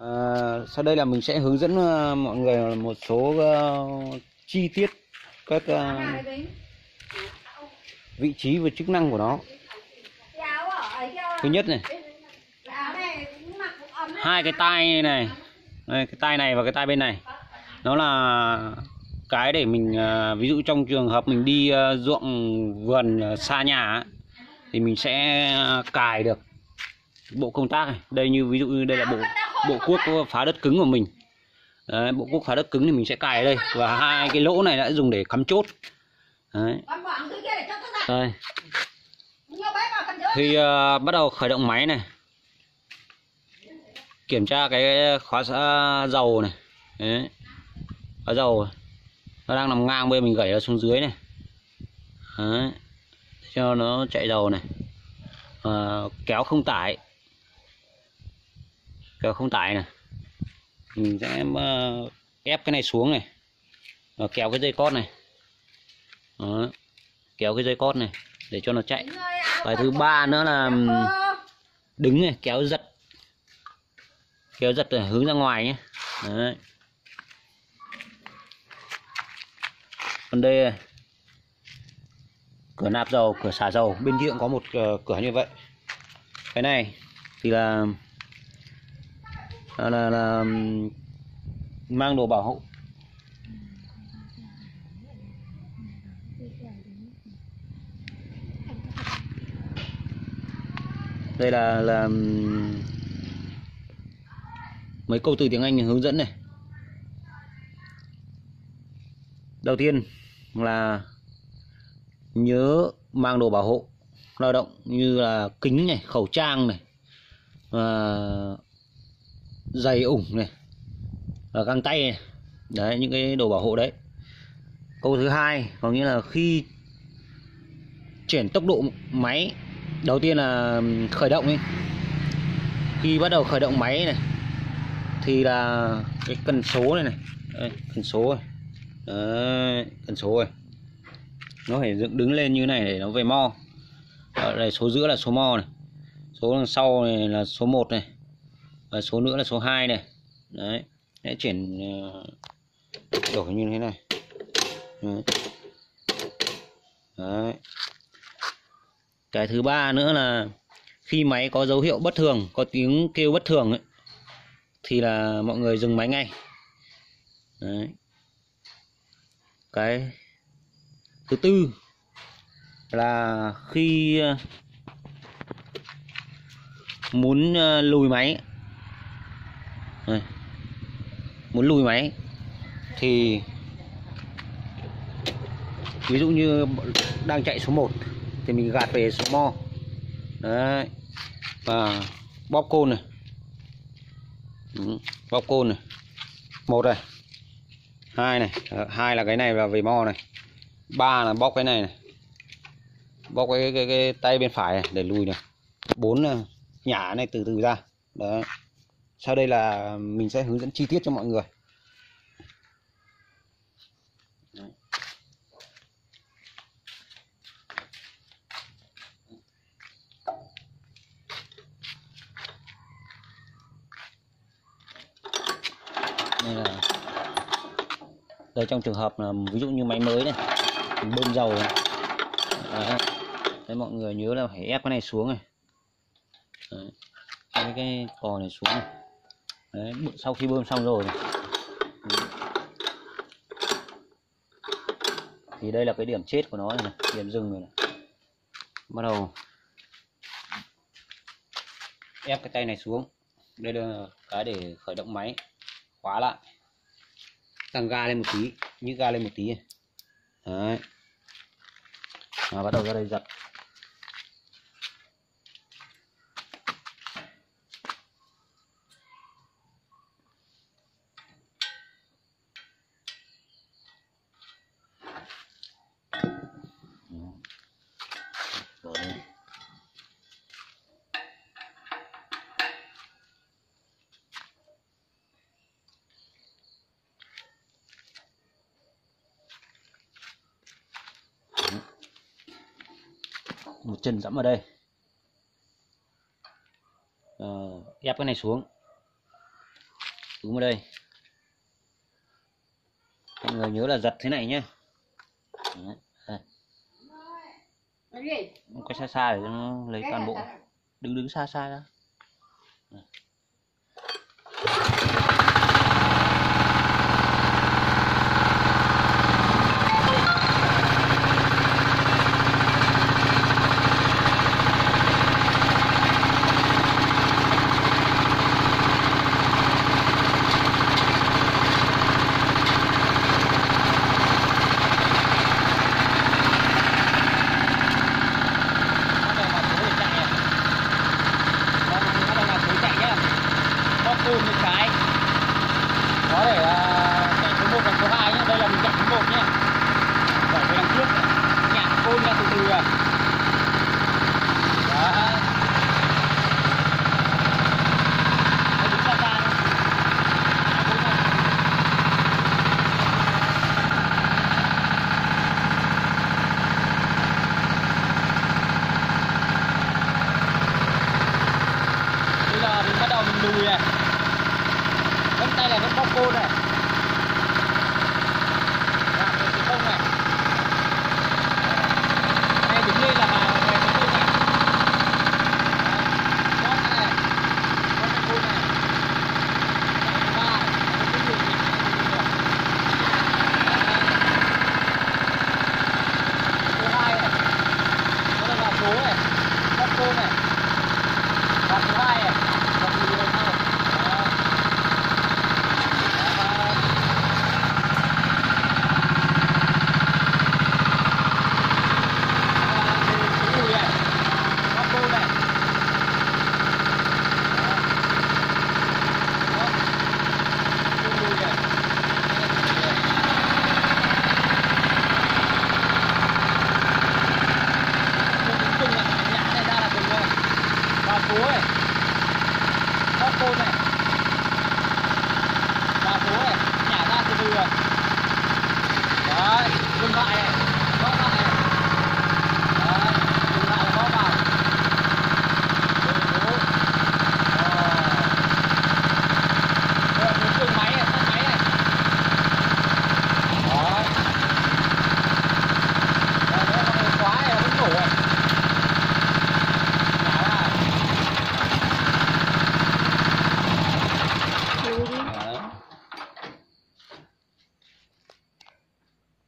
À, sau đây là mình sẽ hướng dẫn ờ, mọi người một số ờ, chi tiết các ờ, vị trí và chức năng của nó. Thứ nhất này, hai cái tai này, đây, cái tai này và cái tai bên này, nó là cái để mình ờ, ví dụ trong trường hợp mình đi ờ, ruộng vườn ờ, xa nhà thì mình sẽ cài được bộ công tác này. Đây như ví dụ như đây là bộ bộ cuốc phá đất cứng của mình. Đấy, bộ cuốc phá đất cứng thì mình sẽ cài ở đây. Và hai cái lỗ này đã dùng để cắm chốt. Đấy. đây. Khi uh, à, bắt đầu khởi động máy này. Kiểm tra cái khóa xa dầu này. Đấy. khóa dầu. Nó đang nằm ngang bên mình gẩy nó xuống dưới này. Đấy. cho nó chạy dầu này. Ờ, kéo không tải kéo không tải này. Mình sẽ ờ, ép cái này xuống này. Và kéo cái dây cót này. Đó. kéo cái dây cót này để cho nó chạy. Và thứ ba nữa là đứng này kéo giật. Kéo giật để hướng ra ngoài nhé. Đấy. còn đây này, cửa nạp dầu cửa xả dầu. Bên kia cũng có một ờ, cửa như vậy. Cái này thì là Ờ, là, là, là mang đồ bảo hộ. Đây là là mấy câu từ tiếng Anh hướng dẫn này. Đầu tiên là nhớ mang đồ bảo hộ lao động như là kính này khẩu trang này và dày ủng này và găng tay này. đấy những cái đồ bảo hộ đấy. Câu thứ hai có nghĩa là khi chuyển tốc độ máy đầu tiên là khởi động ấy. Khi bắt đầu khởi động máy này thì là cái cần số này này. Đấy, cần số này đấy, cần số này nó phải dựng đứng lên như này để nó về mo. Ở đây số giữa là số mo này. Số đằng sau này là số 1 này và số nữa là số 2 này. Đấy. Sẽ chuyển ờ, đổi như thế này. Đấy. đấy. Cái thứ ba nữa là khi máy có dấu hiệu bất thường có tiếng kêu bất thường ấy, thì là mọi người dừng máy ngay. Đấy. Cái thứ tư là khi ờ, muốn ờ, lùi máy đây. muốn lùi máy. Thì ví dụ như đang chạy số 1 thì mình gạt về số mo. Đấy và bóp côn này. Ừ, bóp côn này. Một này hai này. Ờ, hai là cái này là về mo này. Ba là bóp cái này này. Bóp cái, cái, cái tay bên phải này để lùi này. Bốn là nhả này từ từ ra. Đấy sau đây là mình sẽ hướng dẫn chi tiết cho mọi người Đấy. đây là đây trong trường hợp là ví dụ như máy mới này mình bơm dầu này. Đấy. Đấy, mọi người nhớ là phải ép cái này xuống này Đấy. Cái cò này xuống này Đấy, sau khi bơm xong rồi thì đây là cái điểm chết của nó này, điểm dừng rồi này. Bắt đầu ép cái tay này xuống. Đây là cái để khởi động máy khóa lại. Tăng ga lên một tí như ga lên một tí đấy. Và bắt đầu ra đây giật. một chân dẫm vào đây. À, ép cái này xuống. Xuống vào đây. Mọi người nhớ là giật thế này nhé quay xa xa để nó lấy toàn bộ. đứng đứng xa xa ra. tư dạ. bây giờ mình bắt đầu mình đùi này. Hôm tay là vẫn có cô này.